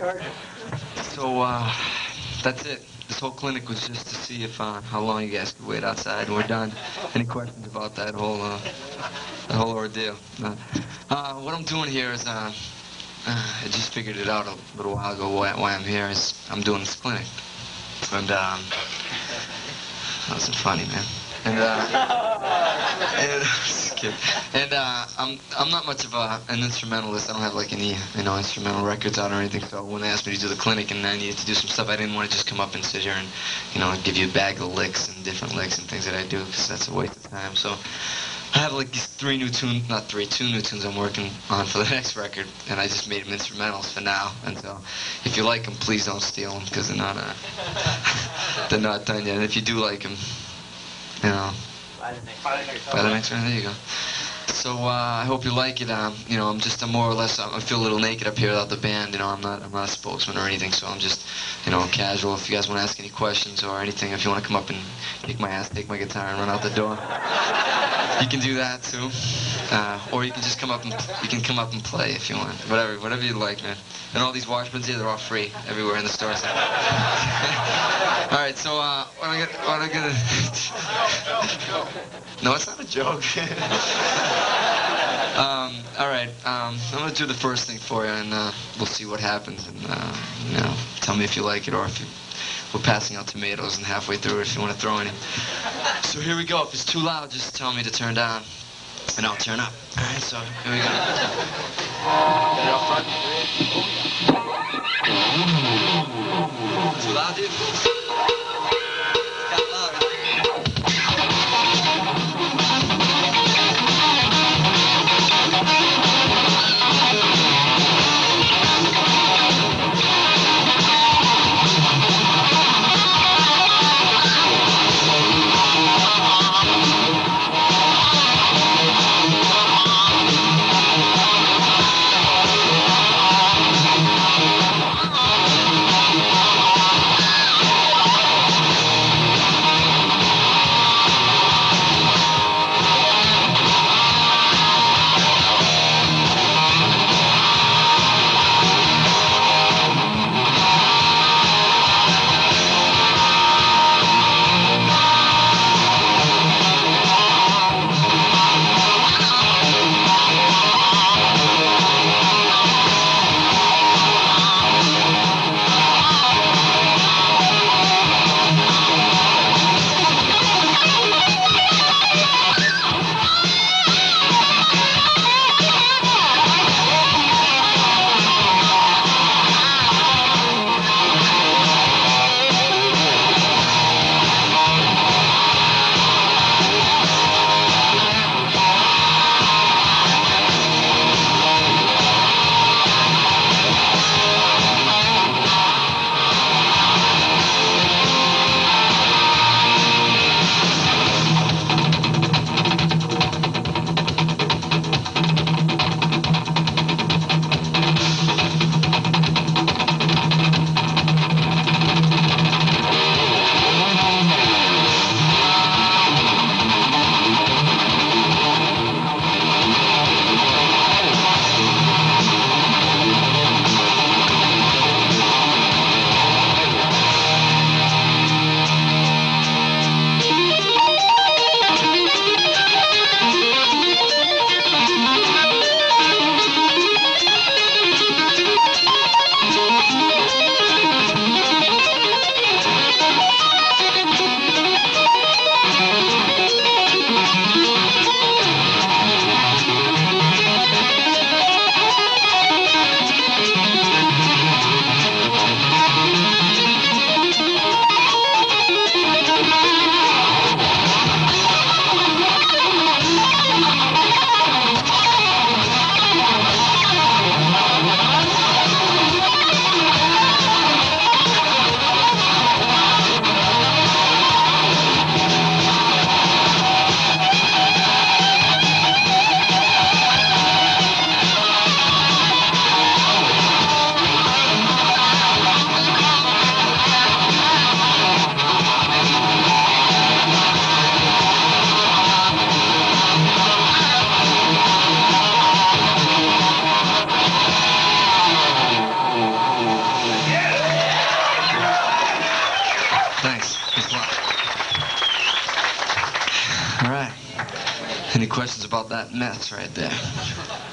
So, uh, that's it. This whole clinic was just to see if uh, how long you guys could wait outside, and we're done. Any questions about that whole uh, that whole ordeal? Uh, uh, what I'm doing here is uh, uh, I just figured it out a little while ago why, why I'm here is I'm doing this clinic, and um, that wasn't funny, man. And uh, and, kidding. and uh, I'm I'm not much of a, an instrumentalist. I don't have like any you know instrumental records out or anything. So when they asked me to do the clinic and I needed to do some stuff, I didn't want to just come up and sit here and you know give you a bag of licks and different licks and things that I do because that's a waste of time. So I have like these three new tunes, not three, two new tunes I'm working on for the next record, and I just made them instrumentals for now. And so, if you like them, please don't steal them because they're not uh, they're not done yet. And if you do like them, you know, There you go. So uh, I hope you like it. Um, you know, I'm just a more or less. I feel a little naked up here without the band. You know, I'm not. I'm not a spokesman or anything. So I'm just, you know, casual. If you guys want to ask any questions or anything, if you want to come up and kick my ass, take my guitar, and run out the door, you can do that too. Uh, or you can just come up and you can come up and play if you want. Whatever, whatever you like, man. And all these Washburns here, they're all free everywhere in the stores. All right. So uh, what am I gonna? What am I gonna? no, it's not a joke. um, all right. Um, I'm gonna do the first thing for you, and uh, we'll see what happens. And uh, you know, tell me if you like it or if you, we're passing out tomatoes and halfway through if you want to throw any. So here we go. If it's too loud, just tell me to turn down, and I'll turn up. All right. So here we go. Get it up front. Too loud, dude. Questions about that mess right there?